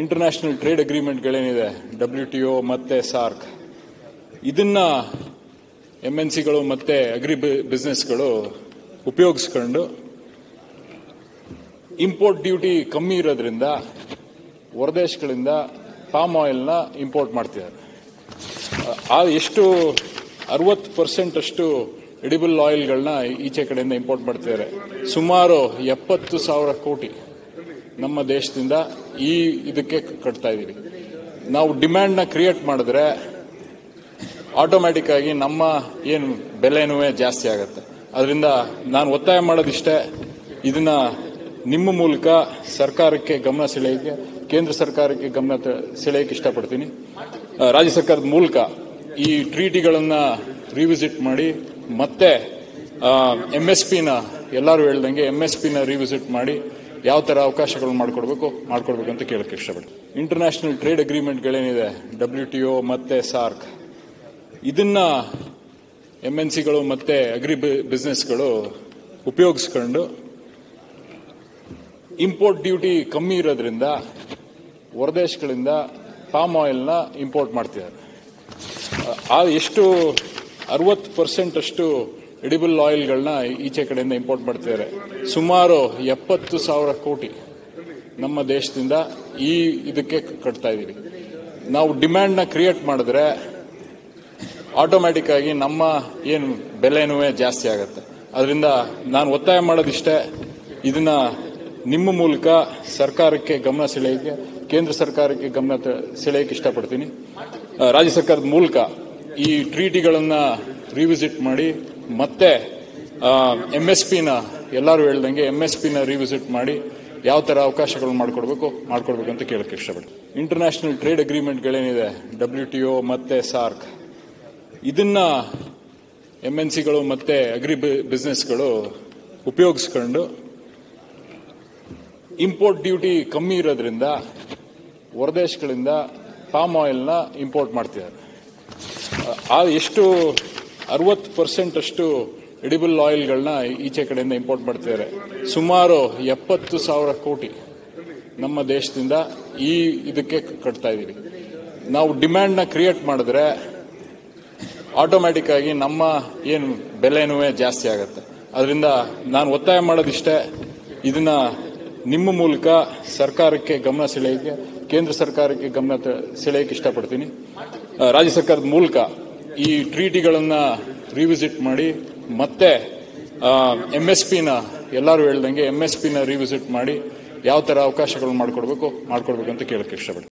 International trade ಅಗ್ರಿಮೆಂಟ್ಗಳೇನಿದೆ W T O ಮತ್ತೆ SAARC ಇದನ್ನ ಎಂ ಎನ್ ಸಿಗಳು ಮತ್ತೆ ಅಗ್ರಿ ಬಿಸ್ನೆಸ್ಗಳು ಉಪಯೋಗಿಸ್ಕೊಂಡು ಇಂಪೋರ್ಟ್ ಡ್ಯೂಟಿ ಕಮ್ಮಿ ಇರೋದ್ರಿಂದ ಹೊರದೇಶಗಳಿಂದ ಪಾಮ್ ಆಯಿಲ್ನ ಇಂಪೋರ್ಟ್ ಮಾಡ್ತಿದ್ದಾರೆ. ಆ ಎಷ್ಟು ಅರವತ್ತು ಪರ್ಸೆಂಟ್ ಅಷ್ಟು ಎಡಿಬಲ್ ಆಯಿಲ್ಗಳನ್ನ ಈಚೆ ಕಡೆಯಿಂದ ಇಂಪೋರ್ಟ್ ಮಾಡ್ತಿದ್ದಾರೆ. ಸುಮಾರು ಎಪ್ಪತ್ತು ಸಾವಿರ ಕೋಟಿ. ನಮ್ಮ ದೇಶದಿಂದ ಈ ಇದಕ್ಕೆ ಕಟ್ತಾ ಇದ್ದೀವಿ. ನಾವು ಡಿಮ್ಯಾಂಡ್ನ ಕ್ರಿಯೇಟ್ ಮಾಡಿದ್ರೆ ಆಟೋಮ್ಯಾಟಿಕ್ ಆಗಿ ನಮ್ಮ ಏನು ಬೆಲೆನೂ ಜಾಸ್ತಿ ಆಗುತ್ತೆ. ಅದರಿಂದ ನಾನು ಒತ್ತಾಯ ಮಾಡೋದಿಷ್ಟೇ, ಇದನ್ನ ನಿಮ್ಮ ಮೂಲಕ ಸರ್ಕಾರಕ್ಕೆ ಗಮನ ಸೆಳೆಯಕ್ಕೆ, ಕೇಂದ್ರ ಸರ್ಕಾರಕ್ಕೆ ಗಮನ ಸೆಳೆಯೋಕ್ಕೆ ಇಷ್ಟಪಡ್ತೀನಿ. ರಾಜ್ಯ ಸರ್ಕಾರದ ಮೂಲಕ ಈ ಟ್ರೀಟಿಗಳನ್ನ ರಿವಿಸಿಟ್ ಮಾಡಿ, ಮತ್ತೆ ಎಂ ಎಸ್ ಪಿನ ಎಲ್ಲರೂ ಹೇಳ್ದಂಗೆ ಎಂ ಎಸ್ ಪಿನ ರಿವಿಸಿಟ್ ಮಾಡಿ ಯಾವ ಥರ ಅವಕಾಶಗಳು ಮಾಡ್ಕೊಡ್ಬೇಕು ಮಾಡ್ಕೊಡ್ಬೇಕು ಅಂತ ಕೇಳಕ್ಕೆ ಇಷ್ಟಪಡ್ತೀನಿ. ಇಂಟರ್ನ್ಯಾಷನಲ್ ಟ್ರೇಡ್ ಅಗ್ರಿಮೆಂಟ್ಗಳೇನಿದೆ ಡಬ್ಲ್ಯೂ ಟಿ ಒ ಮತ್ತೆ ಸಾರ್ಕ್ ಇದನ್ನ ಎಂ ಎನ್ ಸಿಗಳು ಮತ್ತೆ ಅಗ್ರಿ ಬಿಸ್ನೆಸ್ಗಳು ಉಪಯೋಗಿಸ್ಕೊಂಡು ಇಂಪೋರ್ಟ್ ಡ್ಯೂಟಿ ಕಮ್ಮಿ ಇರೋದ್ರಿಂದ ಹೊರದೇಶಗಳಿಂದ ಪಾಮ್ ಆಯಿಲ್ನ ಇಂಪೋರ್ಟ್ ಮಾಡ್ತಿದ್ದಾರೆ. ಆ ಎಷ್ಟು ಅರವತ್ತು ಪರ್ಸೆಂಟ್ ಅಷ್ಟು ಎಡಿಬಲ್ ಆಯಿಲ್ಗಳನ್ನ ಈಚೆ ಕಡೆಯಿಂದ ಇಂಪೋರ್ಟ್ ಮಾಡ್ತಿದ್ದಾರೆ. ಸುಮಾರು ಎಪ್ಪತ್ತು ಸಾವಿರ ಕೋಟಿ ನಮ್ಮ ದೇಶದಿಂದ ಈ ಇದಕ್ಕೆ ಕಟ್ತಾ ಇದ್ದೀವಿ. ನಾವು ಡಿಮ್ಯಾಂಡ್ನ ಕ್ರಿಯೇಟ್ ಮಾಡಿದ್ರೆ ಆಟೋಮ್ಯಾಟಿಕ್ ಆಗಿ ನಮ್ಮ ಏನು ಬೆಲೆನೂ ಜಾಸ್ತಿ ಆಗುತ್ತೆ. ಅದರಿಂದ ನಾನು ಒತ್ತಾಯ ಮಾಡೋದಿಷ್ಟೇ, ಇದನ್ನ ನಿಮ್ಮ ಮೂಲಕ ಸರ್ಕಾರಕ್ಕೆ ಗಮನ ಸೆಳೆಯಕ್ಕೆ, ಕೇಂದ್ರ ಸರ್ಕಾರಕ್ಕೆ ಗಮನ ಸೆಳೆಯಕ್ಕೆ ಇಷ್ಟಪಡ್ತೀನಿ. ರಾಜ್ಯ ಸರ್ಕಾರದ ಮೂಲಕ ಈ ಟ್ರೀಟಿಗಳನ್ನು ರಿವಿಸಿಟ್ ಮಾಡಿ ಮತ್ತೆ ಎಂ ಎಸ್ ಪಿನ ಎಲ್ಲರೂ ಹೇಳ್ದಂಗೆ ಎಂ ಎಸ್ ಪಿನ ರಿವಿಸಿಟ್ ಮಾಡಿ ಯಾವ ಥರ ಅವಕಾಶಗಳು ಮಾಡ್ಕೊಡ್ಬೇಕು ಮಾಡ್ಕೊಡ್ಬೇಕು ಅಂತ ಕೇಳಕ್ಕೆ ಇಷ್ಟಪಡ್ತೀನಿ. ಇಂಟರ್ನ್ಯಾಷನಲ್ ಟ್ರೇಡ್ ಅಗ್ರಿಮೆಂಟ್ಗಳೇನಿದೆ ಡಬ್ಲ್ಯೂ ಟಿ ಒ ಮತ್ತೆ ಸಾರ್ಕ್ ಇದನ್ನ ಎಂ ಎನ್ ಸಿಗಳು ಮತ್ತೆ ಅಗ್ರಿ ಬಿಸ್ನೆಸ್ಗಳು ಉಪಯೋಗಿಸ್ಕೊಂಡು ಇಂಪೋರ್ಟ್ ಡ್ಯೂಟಿ ಕಮ್ಮಿ ಇರೋದ್ರಿಂದ ಹೊರದೇಶಗಳಿಂದ ಪಾಮ್ ಆಯಿಲ್ನ ಇಂಪೋರ್ಟ್ ಮಾಡ್ತಿದ್ದಾರೆ. ಆ, ಎಷ್ಟು ಅರವತ್ತು ಪರ್ಸೆಂಟ್ ಅಷ್ಟು ಎಡಿಬಲ್ ಆಯಿಲ್ಗಳನ್ನ ಈಚೆ ಕಡೆಯಿಂದ ಇಂಪೋರ್ಟ್ ಮಾಡ್ತಿದ್ದಾರೆ. ಸುಮಾರು ಎಪ್ಪತ್ತು ಸಾವಿರ ಕೋಟಿ ನಮ್ಮ ದೇಶದಿಂದ ಈ ಇದಕ್ಕೆ ಕಟ್ತಾ ಇದ್ದೀವಿ. ನಾವು ಡಿಮ್ಯಾಂಡ್ನ ಕ್ರಿಯೇಟ್ ಮಾಡಿದ್ರೆ ಆಟೋಮ್ಯಾಟಿಕ್ ಆಗಿ ನಮ್ಮ ಏನು ಬೆಲೆನೂ ಜಾಸ್ತಿ ಆಗುತ್ತೆ. ಅದರಿಂದ ನಾನು ಒತ್ತಾಯ ಮಾಡೋದಿಷ್ಟೇ, ಇದನ್ನ ನಿಮ್ಮ ಮೂಲಕ ಸರ್ಕಾರಕ್ಕೆ ಗಮನ ಸೆಳೆಯಕ್ಕೆ, ಕೇಂದ್ರ ಸರ್ಕಾರಕ್ಕೆ ಗಮನ ಸೆಳೆಯಕ್ಕೆ ಇಷ್ಟಪಡ್ತೀನಿ. ರಾಜ್ಯ ಸರ್ಕಾರದ ಮೂಲಕ ಈ ಟ್ರೀಟಿಗಳನ್ನು ರಿವಿಸಿಟ್ ಮಾಡಿ, ಮತ್ತೆ ಎಂ ಎಸ್ ಪಿನ ಎಲ್ಲರೂ ಹೇಳ್ದಂಗೆ ಎಂ ಎಸ್ ಪಿನ ರಿವಿಸಿಟ್ ಮಾಡಿ ಯಾವ ತರ ಅವಕಾಶಗಳು ಮಾಡ್ಕೊಡ್ಬೇಕು ಮಾಡ್ಕೊಡ್ಬೇಕು ಅಂತ ಕೇಳಕ್ಕೆ ಇಷ್ಟಪಡ್ತೀನಿ.